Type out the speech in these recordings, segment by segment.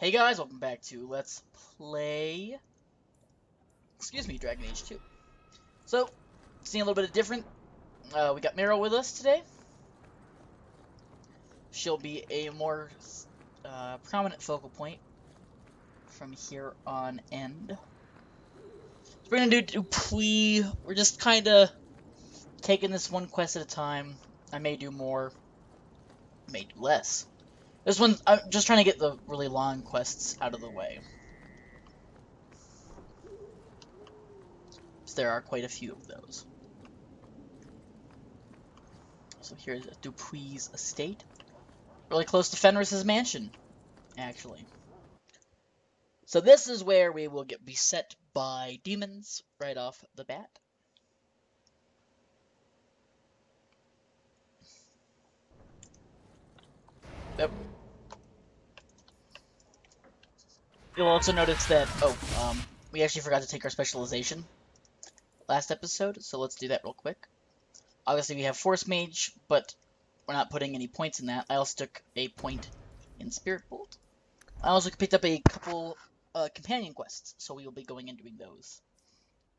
Hey guys, welcome back to Let's Play. Excuse me, Dragon Age 2. So, seeing a little bit of different. Uh, we got Merrill with us today. She'll be a more uh, prominent focal point from here on end. So we're gonna do Dupuis. We're just kind of taking this one quest at a time. I may do more, may do less. This one, I'm just trying to get the really long quests out of the way. So there are quite a few of those. So here's Dupuis' estate. Really close to Fenris's mansion, actually. So this is where we will get beset by demons right off the bat. Yep. You'll also notice that, oh, um, we actually forgot to take our specialization last episode, so let's do that real quick. Obviously, we have Force Mage, but we're not putting any points in that. I also took a point in Spirit Bolt. I also picked up a couple uh, companion quests, so we will be going and doing those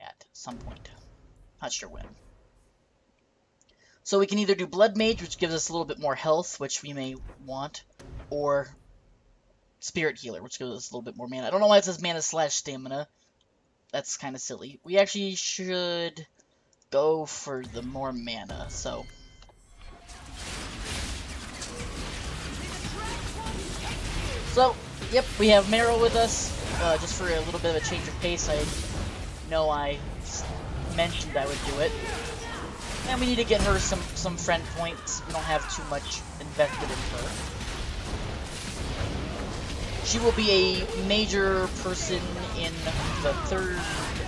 at some point. Not sure when. So we can either do Blood Mage, which gives us a little bit more health, which we may want, or Spirit Healer, which gives us a little bit more mana. I don't know why it says mana slash stamina. That's kind of silly. We actually should go for the more mana, so... So, yep, we have Merrill with us, uh, just for a little bit of a change of pace. I know I mentioned I would do it. And we need to get her some, some friend points. We don't have too much invested in her. She will be a major person in the third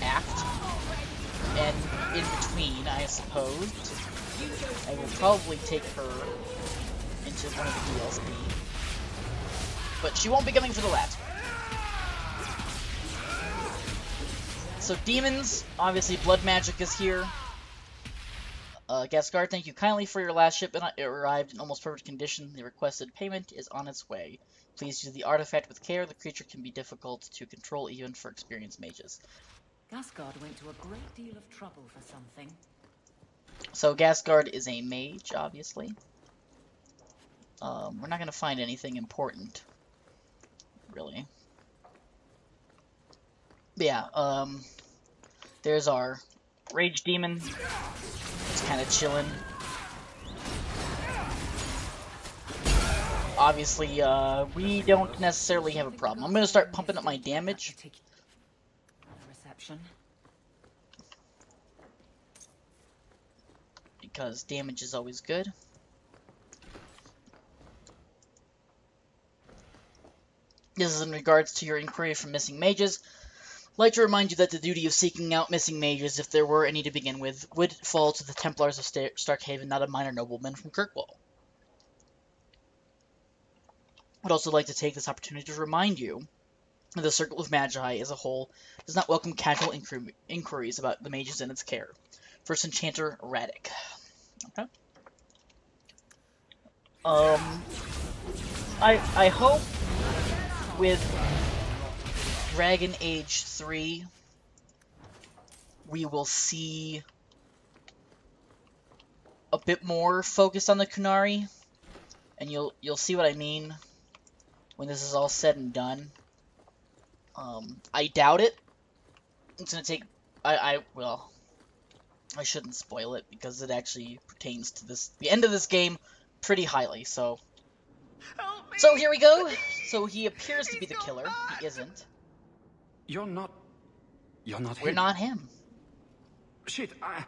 act. And in between, I suppose. I will probably take her into one of the DLC. But she won't be coming for the last So demons, obviously blood magic is here. Uh, Gascard, thank you kindly for your last shipment. It arrived in almost perfect condition. The requested payment is on its way. Please use the artifact with care. The creature can be difficult to control even for experienced mages. Gascard went to a great deal of trouble for something. So Gascard is a mage, obviously. Um, we're not going to find anything important, really. But yeah, um, there's our Rage Demon. It's kind of chilling. Obviously, uh, we don't necessarily have a problem. I'm gonna start pumping up my damage. Reception. Because damage is always good. This is in regards to your inquiry for missing mages. I'd like to remind you that the duty of seeking out missing mages, if there were any to begin with, would fall to the Templars of Starkhaven, not a minor nobleman from Kirkwall. I'd also like to take this opportunity to remind you that the Circle of Magi as a whole does not welcome casual inqu inquiries about the mages in its care. First Enchanter, Radek. Okay. Um, I I hope with Dragon Age 3, we will see a bit more focus on the Qunari, and you'll you'll see what I mean when this is all said and done. Um, I doubt it. It's gonna take. I I well, I shouldn't spoil it because it actually pertains to this the end of this game pretty highly. So. So here we go. So he appears to be the killer. He isn't. You're not... You're not We're him. not him. Shit, I...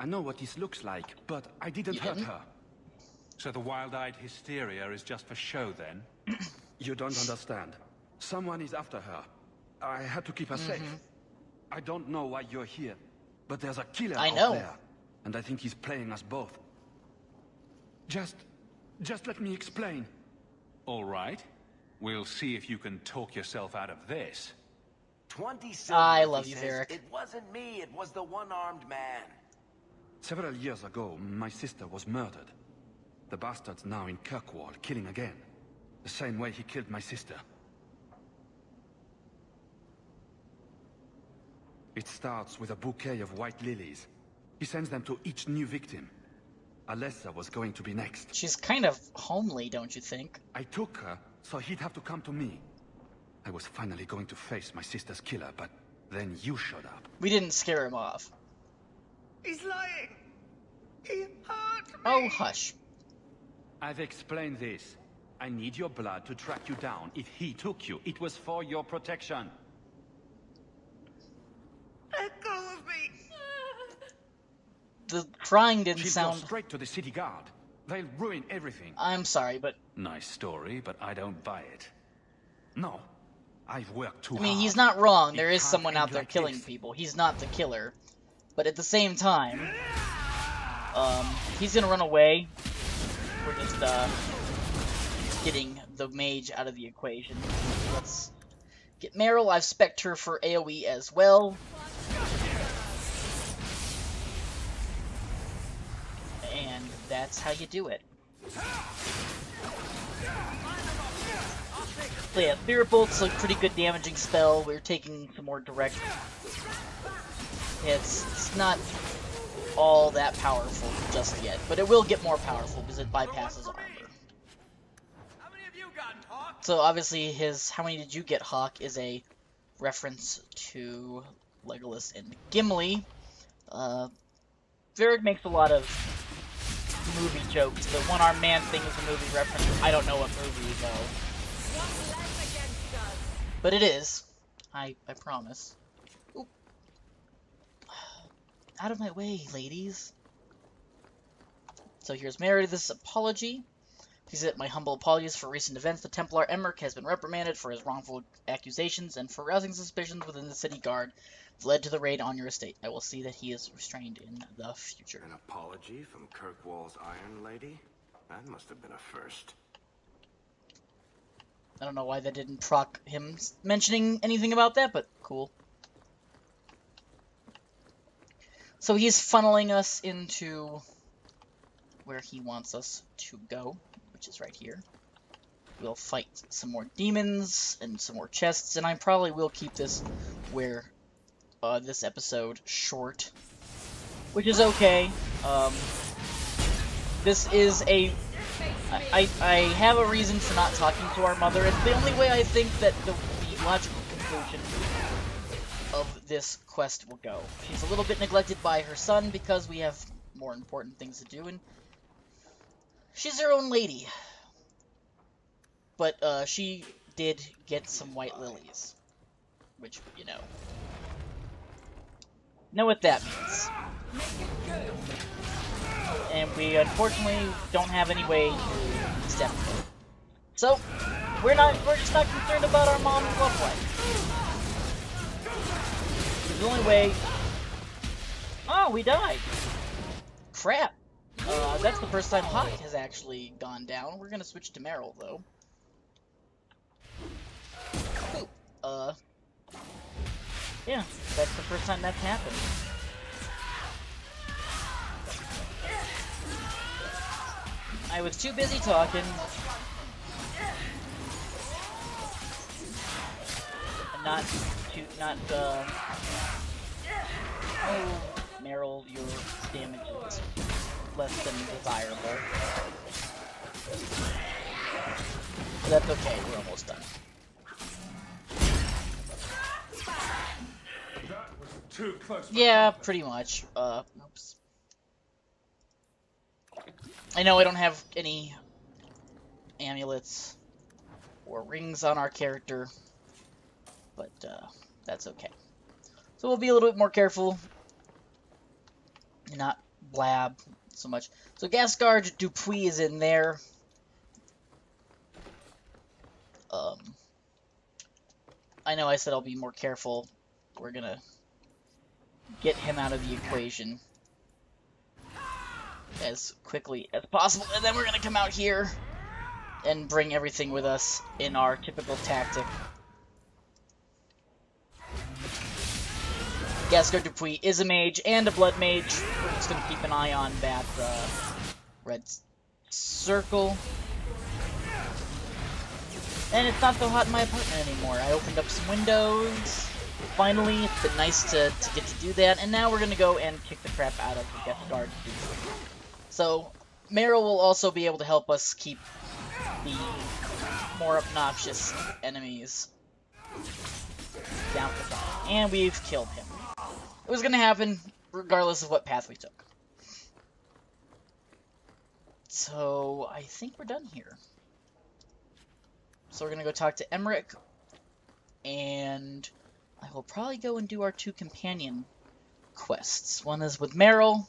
I know what this looks like, but I didn't You hurt didn't? her. So the wild-eyed hysteria is just for show, then? You don't understand. Someone is after her. I had to keep her safe. Mm-hmm. I don't know why you're here, but there's a killer I out know. there. And I think he's playing us both. Just... just let me explain. All right. We'll see if you can talk yourself out of this. 20 I love you, says. Varric. It wasn't me, it was the one-armed man. Several years ago, my sister was murdered. The bastard's now in Kirkwall, killing again. The same way he killed my sister. It starts with a bouquet of white lilies. He sends them to each new victim. Alessa was going to be next. She's kind of homely, don't you think? I took her, so he'd have to come to me. I was finally going to face my sister's killer, but then you showed up. We didn't scare him off. He's lying! He hurt me! Oh, hush. I've explained this. I need your blood to track you down. If he took you, it was for your protection. Let go of me! The crying didn't She'll sound... go straight to the city guard. They'll ruin everything. I'm sorry, but Nice story, but I don't buy it. No. I've worked too I mean, hard. he's not wrong. It There is someone out there like killing this. people. He's not the killer. But at the same time, um, he's gonna run away. We're just, uh, getting the mage out of the equation. Let's get Merrill. I've spec'd her for AoE as well. And that's how you do it. Yeah, Spirit Bolt's a pretty good damaging spell. We're taking some more direct. It's not all that powerful just yet, but it will get more powerful because it bypasses armor. How many of you got talk? So obviously his "How many did you get, Hawke?" is a reference to Legolas and Gimli. Uh, Varric makes a lot of movie jokes. The one-armed man thing is a movie reference. I don't know what movie though. But it is. I I promise. Oop. Out of my way, ladies. So here's Meredith's apology. He said, My humble apologies for recent events. The Templar Emmerich has been reprimanded for his wrongful accusations and for rousing suspicions within the city guard that led to the raid on your estate. I will see that he is restrained in the future. An apology from Kirkwall's Iron Lady? That must have been a first. I don't know why that didn't proc him mentioning anything about that, but cool. So he's funneling us into where he wants us to go, which is right here. We'll fight some more demons and some more chests, and I probably will keep this where uh, this episode short, which is okay. Um, this is a I, I have a reason for not talking to our mother. It's the only way I think that the, the logical conclusion of this quest will go. She's a little bit neglected by her son because we have more important things to do, and she's her own lady. But uh, she did get some white lilies, which you know know what that means. And we unfortunately don't have any way to step it. So, we're not we're just not concerned about our mom's love life. The only way Oh, we died. Crap. Uh, that's the first time Hawke has actually gone down. We're gonna switch to Merrill though. Uh Yeah, that's the first time that's happened. I was too busy talking. Not to, not, uh... Oh, Merrill, your damage is less than desirable. But that's okay, we're almost done. Yeah, pretty much. Uh, oops. I know I don't have any amulets or rings on our character, but uh, that's okay. So we'll be a little bit more careful and not blab so much. So Gascard Dupuis is in there. Um, I know I said I'll be more careful. We're gonna get him out of the equation as quickly as possible. And then we're to come out here and bring everything with us in our typical tactic. Gascard Dupuis is a mage and a blood mage. Just to keep an eye on that uh, red circle. And it's not so hot in my apartment anymore. I opened up some windows. finally, it's been nice to, to get to do that, and now we're gonna go and kick the crap out of the Death Guard. So, Merrill will also be able to help us keep the more obnoxious enemies down the And we've killed him. It was gonna happen regardless of what path we took. So, I think we're done here. So we're gonna go talk to Emmerich, and I will probably go and do our two companion quests. One is with Merrill,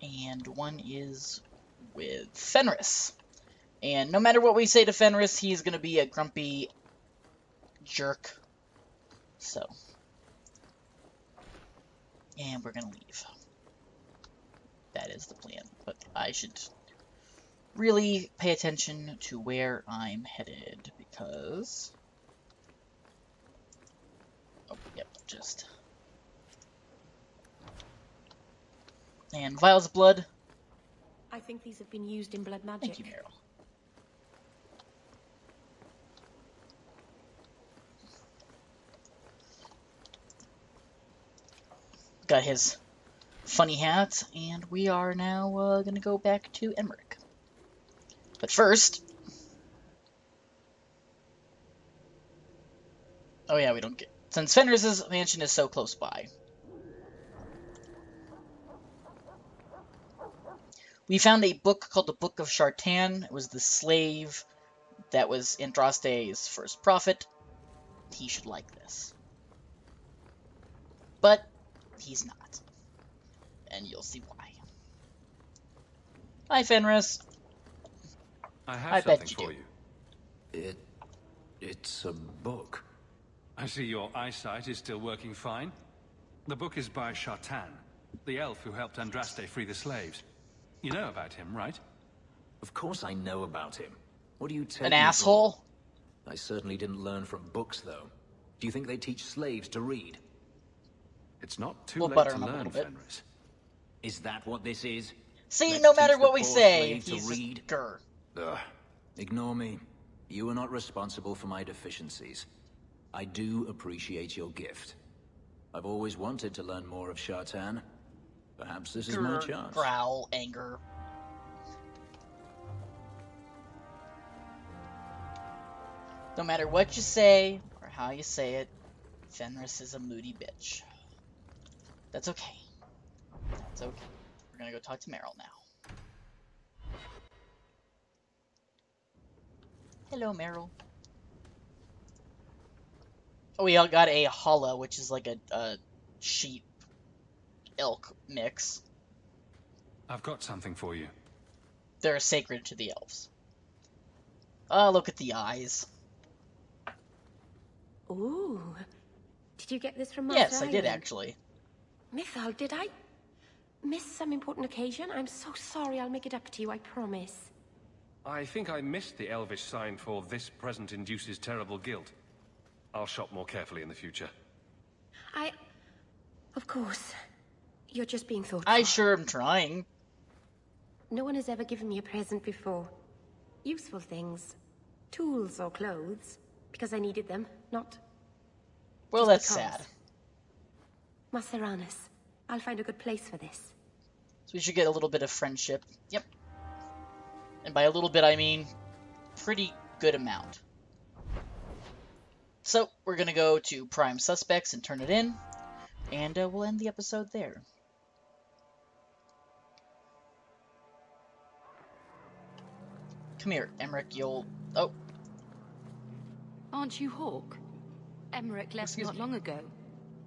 and one is with Fenris. And no matter what we say to Fenris, he's gonna be a grumpy jerk. So. And we're gonna leave. That is the plan. But I should really pay attention to where I'm headed, because... Oh, yep, just... And Vials of Blood. I think these have been used in blood magic. Thank you, Merrill. Got his funny hat, and we are now uh, gonna go back to Emmerich. But first... Oh yeah, we don't get... Since Fenris's mansion is so close by. We found a book called the Book of Shartan. It was the slave that was Andraste's first prophet. He should like this. But he's not. And you'll see why. Hi, Fenris. I have I bet something you for do. you. It... it's a book. I see your eyesight is still working fine. The book is by Shartan, the elf who helped Andraste free the slaves. You know about him, right? Of course I know about him. What do you tell An me for? asshole? I certainly didn't learn from books, though. Do you think they teach slaves to read? It's not too We'll late to a learn, little. Fenris. Is that what this is? See, Let's no matter what we say, he's read. a grr. Ugh. Ignore me. You are not responsible for my deficiencies. I do appreciate your gift. I've always wanted to learn more of Shartan. Perhaps this is my chance. Growl, anger. No matter what you say, or how you say it, Fenris is a moody bitch. That's okay. That's okay. We're gonna go talk to Merrill now. Hello, Merrill. Oh, we all got a halla, which is like a, a sheep elk mix. I've got something for you. They're sacred to the elves. Oh, look at the eyes. Ooh. Did you get this from my Yes, I did actually. Mythal, did I miss some important occasion? I'm so sorry. I'll make it up to you, I promise. I think I missed the elvish sign for this present induces terrible guilt. I'll shop more carefully in the future. I... Of course. You're just being thoughtful. I sure am trying. No one has ever given me a present before. Useful things. Tools or clothes. Because I needed them, not... Well, that's because. sad. Ma serannas. I'll find a good place for this. So we should get a little bit of friendship. Yep. And by a little bit, I mean pretty good amount. So, we're gonna go to Prime Suspects and turn it in, and uh, we'll end the episode there. Come here, Emmerich, you'll... Oh, Aren't you Hawke? Emmerich left Excuse not me. long ago.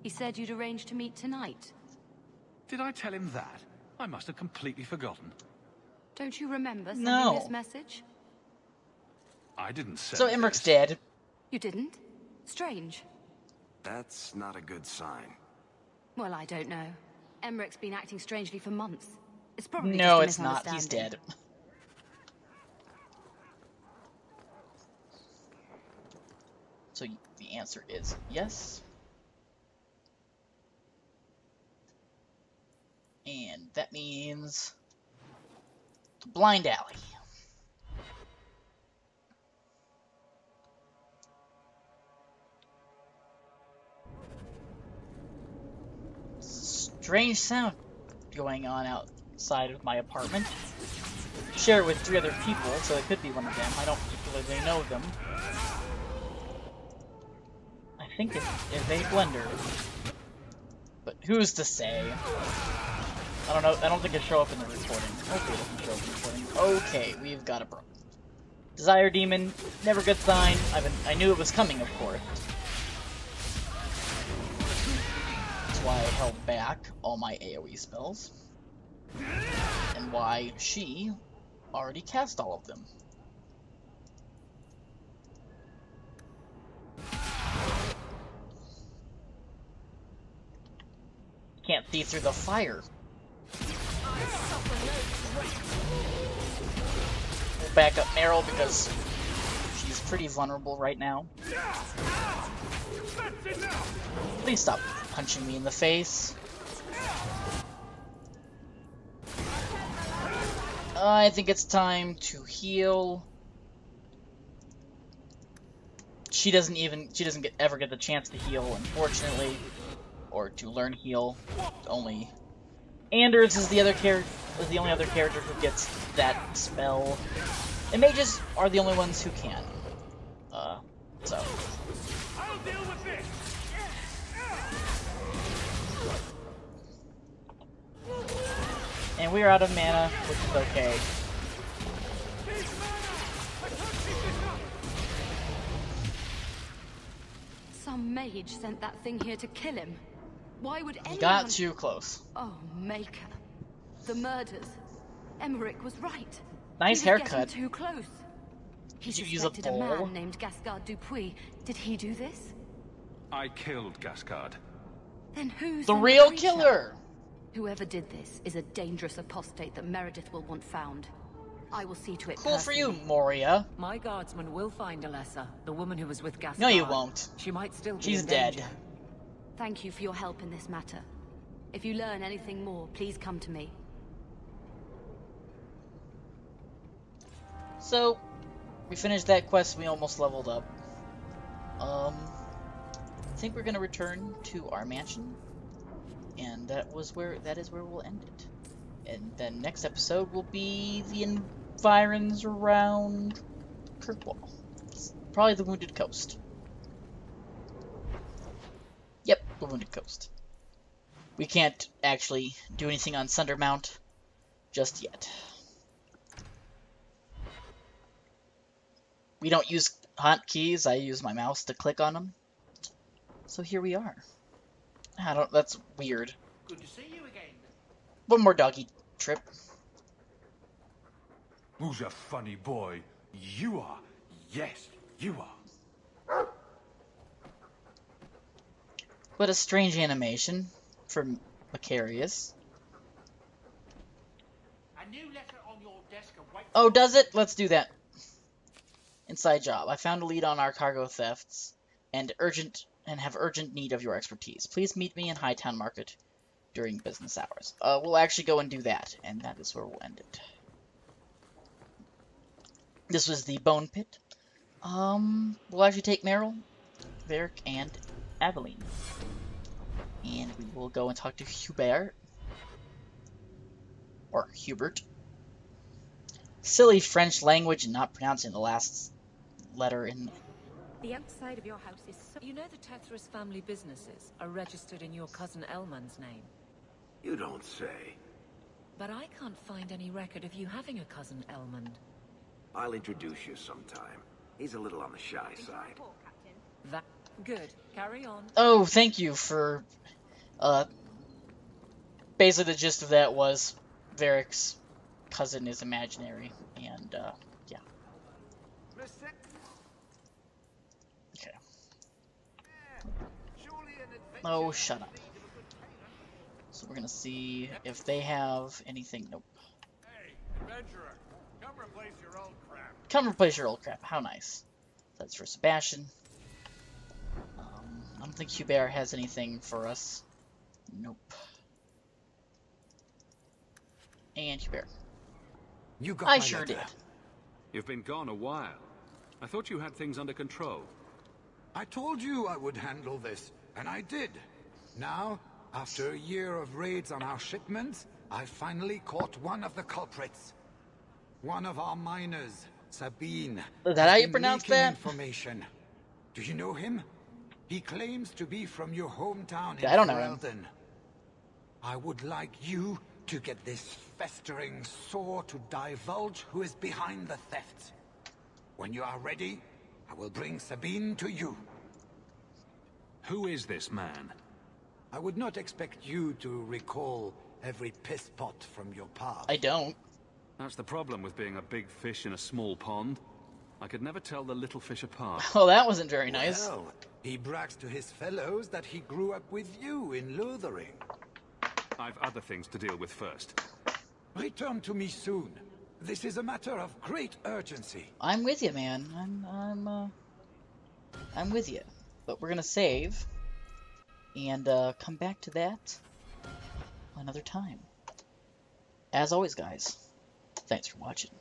He said you'd arranged to meet tonight. Did I tell him that? I must have completely forgotten. Don't you remember sending No. this message? I didn't say so Emmerich's this. dead. You didn't? Strange. That's not a good sign. Well, I don't know. Emmerich's been acting strangely for months. It's probably No, just a it's not. He's dead. So the answer is yes. that means Blind Alley. Strange sound going on outside of my apartment. Share with three other people, so it could be one of them. I don't particularly know them. I think it is a blender. But who's to say? I don't know. I don't think it show up in the recording. Hopefully it doesn't show up in the recording. Okay, we've got a bro. Desire Demon, never good sign. I've been, I knew it was coming, of course. That's why I held back all my AoE spells. And why she already cast all of them. Can't see through the fire. Back up Merrill because she's pretty vulnerable right now. Please stop punching me in the face. I think it's time to heal. She doesn't even she doesn't get ever get the chance to heal, unfortunately, or to learn heal. Only Anders is the other character is the only other character who gets that spell. And mages are the only ones who can. Uh, so. And we're out of mana, which is okay. Some mage sent that thing here to kill him. Why would anyone... He got too close. Oh, Maker. The murders. Emmerich was right. Nice he haircut. too close. He Did you use a suspected a, man named Gascard Dupuis. Did he do this? I killed Gascard. Then who's The in real creature? killer! Whoever did this is a dangerous apostate that Meredith will want found. I will see to it Cool for you. Moria. My guardsman will find Alessa, the woman who was with Gascard. No, you won't. She might still be She's in dead. danger. Thank you for your help in this matter. If you learn anything more, please come to me. So, we finished that quest, we almost leveled up. Um, I think we're gonna return to our mansion, and that was where, that is where we'll end it. And then next episode will be the environs around Kirkwall. Probably the Wounded Coast. Yep, the Wounded Coast. We can't actually do anything on Sundermount just yet. We don't use hotkeys. I use my mouse to click on them. So here we are. I don't. That's weird. Good to see you again. One more doggy trip. Who's a funny boy? You are. Yes, you are. What a strange animation from Macarius. A new letter on your desk awaits. Oh, does it? Let's do that. Inside job. I found a lead on our cargo thefts and urgent and have urgent need of your expertise. Please meet me in Hightown Market during business hours. Uh, we'll actually go and do that, and that is where we'll end it. This was the Bone Pit. Um, we'll actually take Merrill, Varric, and Aveline. And we will go and talk to Hubert. Or Hubert. Silly French language and not pronouncing the last letter in The outside of your house is so... You know the Tethras family businesses are registered in your cousin Elman's name. You don't say. But I can't find any record of you having a cousin Elmond. I'll introduce you sometime. He's a little on the shy side. That good. Carry on. Oh, thank you for, uh, basically the gist of that was Varric's cousin is imaginary, and, uh, yeah. Okay. Oh, shut up. So we're gonna see if they have anything. Nope. Hey, adventurer, come replace your old crap. Come replace your old crap. How nice. That's for Sebastian. I don't think Hubert has anything for us. Nope. And Hubert. You got I my sure letter. did. You've been gone a while. I thought you had things under control. I told you I would handle this, and I did. Now, After a year of raids on our shipments, I finally caught one of the culprits. One of our miners, Sabine. Is that how you pronounce that? Information. Do you know him? He claims to be from your hometown in I don't know him. Ferelden. I would like you to get this festering sore to divulge who is behind the thefts. When you are ready, I will bring Sabine to you. Who is this man? I would not expect you to recall every piss pot from your past. I don't. That's the problem with being a big fish in a small pond. I could never tell the little fish apart. Oh, that wasn't very nice. Well, he brags to his fellows that he grew up with you in Lothering. I've other things to deal with first. Return to me soon. This is a matter of great urgency. I'm with you, man. I'm, I'm, uh, I'm with you. But we're gonna save and uh, come back to that another time. As always, guys, thanks for watching.